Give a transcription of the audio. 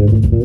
Thank